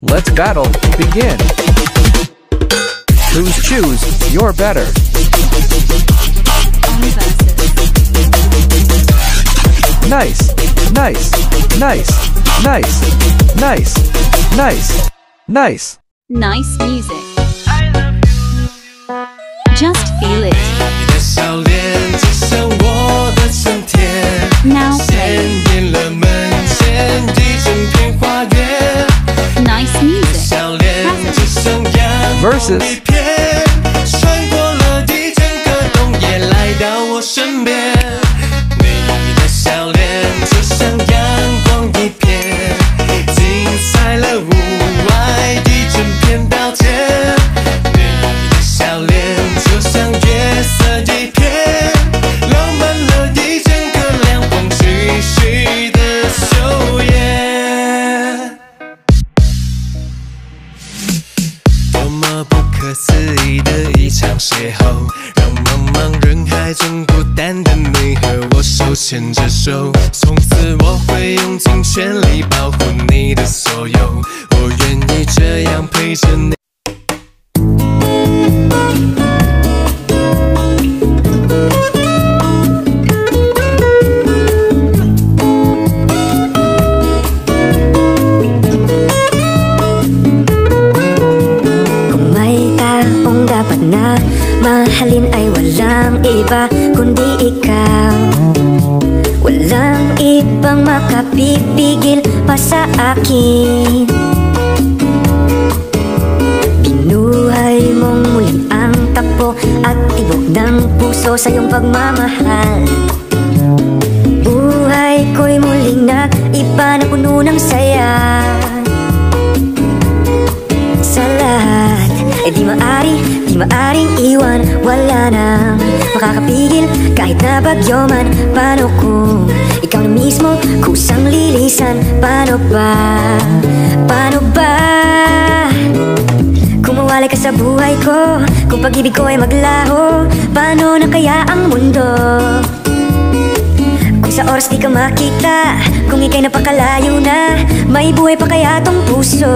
Let's battle begin. Whose shoes you're better? Nice, nice, nice, nice, nice, nice, nice. Nice music. Texas. 邂逅，让茫茫人海中孤单的你和我手牵着手。从此我会用尽全力保护你的所有，我愿意这样陪着你。Iba kundi ikaw. Walang ibang makapipigil pa sa akin. Binuhay mong muli ang takbo at tibok ng puso sa iyong pagmamahal. Buhay ko'y muling nag-iba na puno ng saya Eh di maari, di maaring iwan. Wala nang makakapigil Kahit na bagyo man. Paano kung ikaw na mismo Kusang lilisan? Paano ba, paano ba? Kung mawalay ka sa buhay ko Kung pag-ibig ko ay maglaho Paano na kaya ang mundo? Kung sa oras di ka makita Kung ika'y napakalayo na May buhay pa kaya tong puso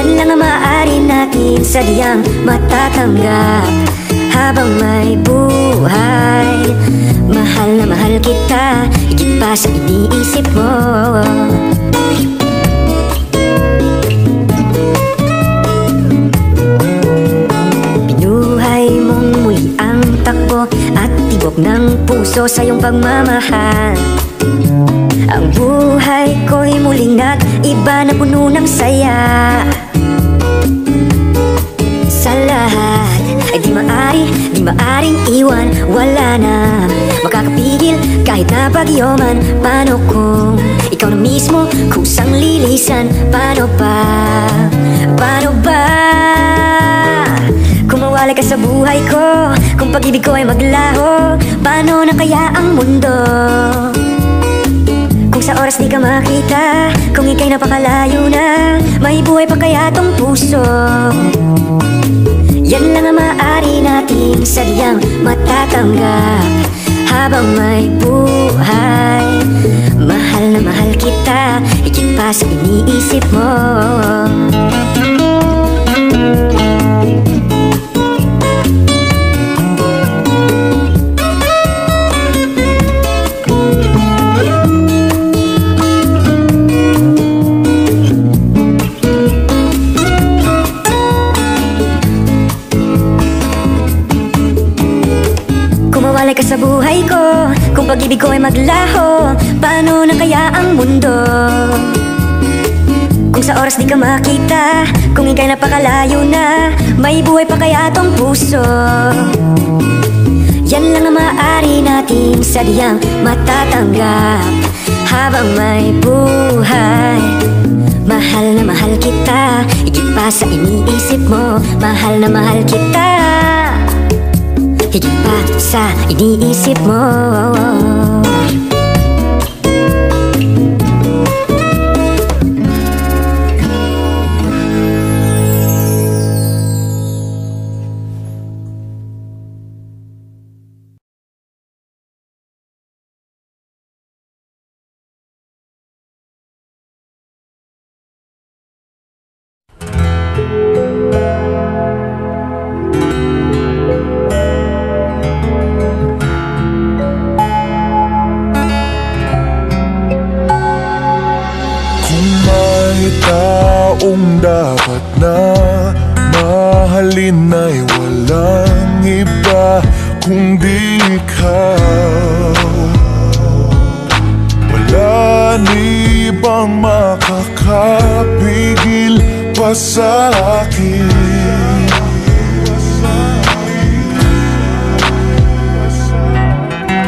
Yan lang ang maaari natin Sadyang matatanggap. Habang may buhay Mahal na mahal kita Higit pa sa iniisip mo. Binuhay mong muli ang takbo At tibok ng puso sa iyong pagmamahal. Ang buhay ko'y muling nag-iba na puno ng saya maari, di maaring iwan Wala na. Makakapigil kahit na bagyo man Paano kung ikaw na mismo kusang lilisan? Paano ba, paano ba? Kung mawalay ka sa buhay ko Kung pag-ibig ko ay maglaho Paano na kaya ang mundo? Kung sa oras di ka makita Kung ika'y napakalayo na May buhay pa kaya tong puso Yan lang ang maaari nating Sadyang matatanggap Habang may buhay Mahal na mahal kita Higit pa sa iniisip mo buhay ko? Kung pag-ibig ko ay maglaho Paano na kaya ang mundo? Kung sa oras di ka makita Kung ika'y napakalayo na May buhay pa kaya tong puso? Yan lang ang maaari nating Sadyang matatanggap. Habang may buhay Mahal na mahal kita. Higit pa sa iniisip mo Mahal na mahal kita Higit pa sa iniisip mo iba kundi ikaw Wala ni ibang makakapigil pa sa akin?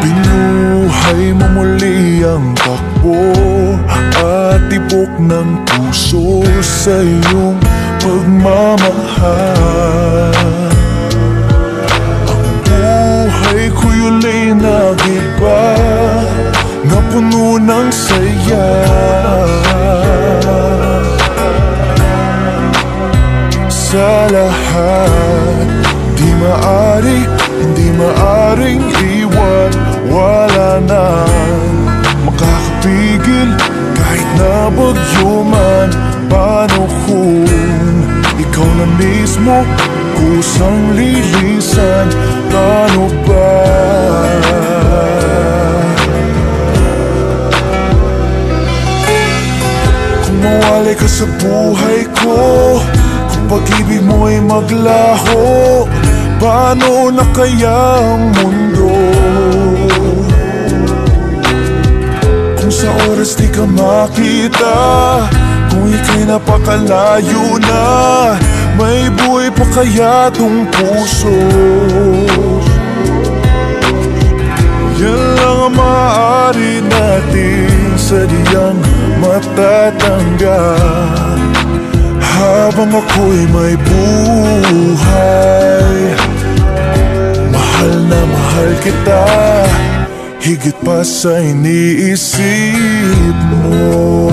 Binuhay mo muli ang takbo At tibok ng puso sa iyong pagmamahal mismo Kusang lilisan Paano ba? Kung mawalay ka sa buhay ko Kung pag-ibig mo ay maglaho Paano na kaya ang mundo? Kung sa oras di ka makita Kung ika'y napakalayo na May buhay pa kaya tong puso. Yan lang ang maaari natin Sadyang matatanggap Habang ako'y may buhay Mahal na mahal kita. Higit pa sa iniisip mo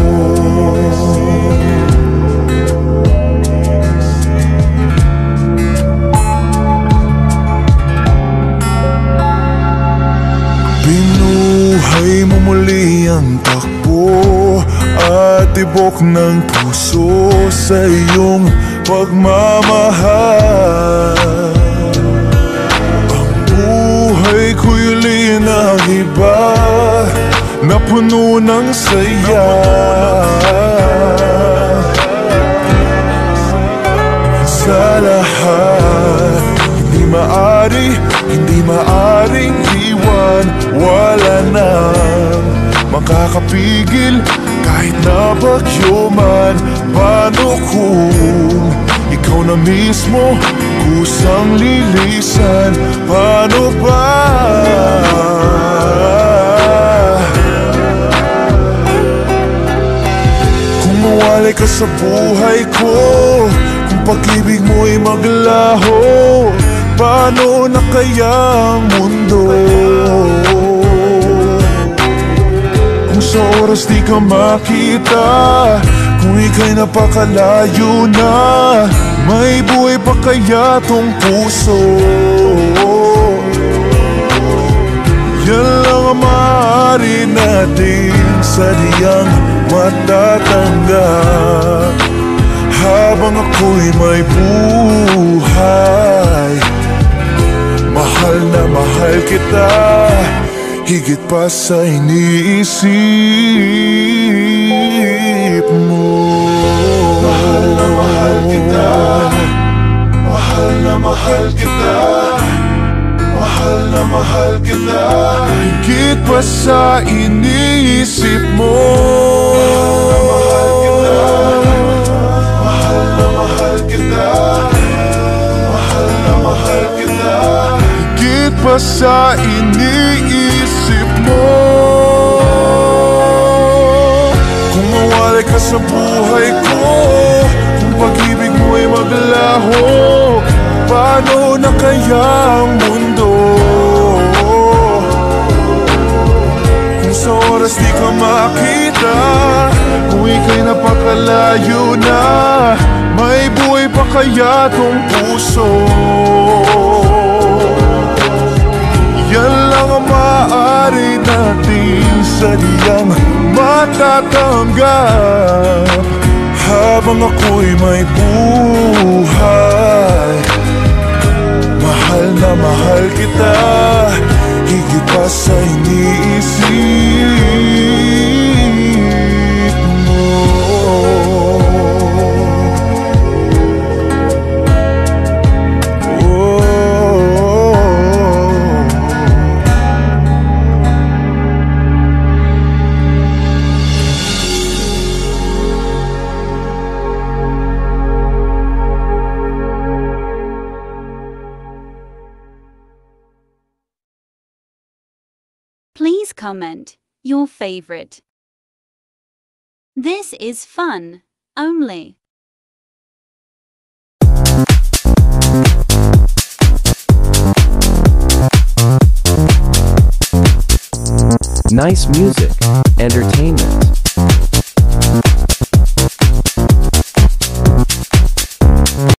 tibok ng puso sa iyong pagmamahal. Ang buhay ko'y uli na Na puno ng saya. Sa lahat Hindi maari, hindi maaring iwan Wala nang makakapigil Kahit na bagyo man Paano kung ikaw na mismo Kusang lilisan Paano ba? Kung mawalay ka sa buhay ko Kung pag-ibig mo'y maglaho Paano na kaya ang mundo? Sa oras di ka makita. Kung ika'y napakalayo na May buhay pa kaya tong puso? Yan lang ang maaari natin Sadyang matatanggap. Habang ako'y may buhay Mahal na mahal kita Higit pa sa iniisip mo. Mahal na mahal kita. Mahal na mahal kita. Mahal na mahal kita. Higit pa sa iniisip mo. Mahal na mahal kita Mahal na mahal kita Higit pa sa iniisip sa buhay ko Kung pag-ibig mo ay maglaho Paano na kaya ang mundo? Kung sa oras di ka makita Kung ika'y napakalayo na May buhay pa kaya tong puso? Yan lang ang maaari natin Sadyang matatanggap Habang ako'y may buhay. Mahal na mahal kita Higit pa sa iniisip comment your favorite. This is fun only. Nice music. Entertainment.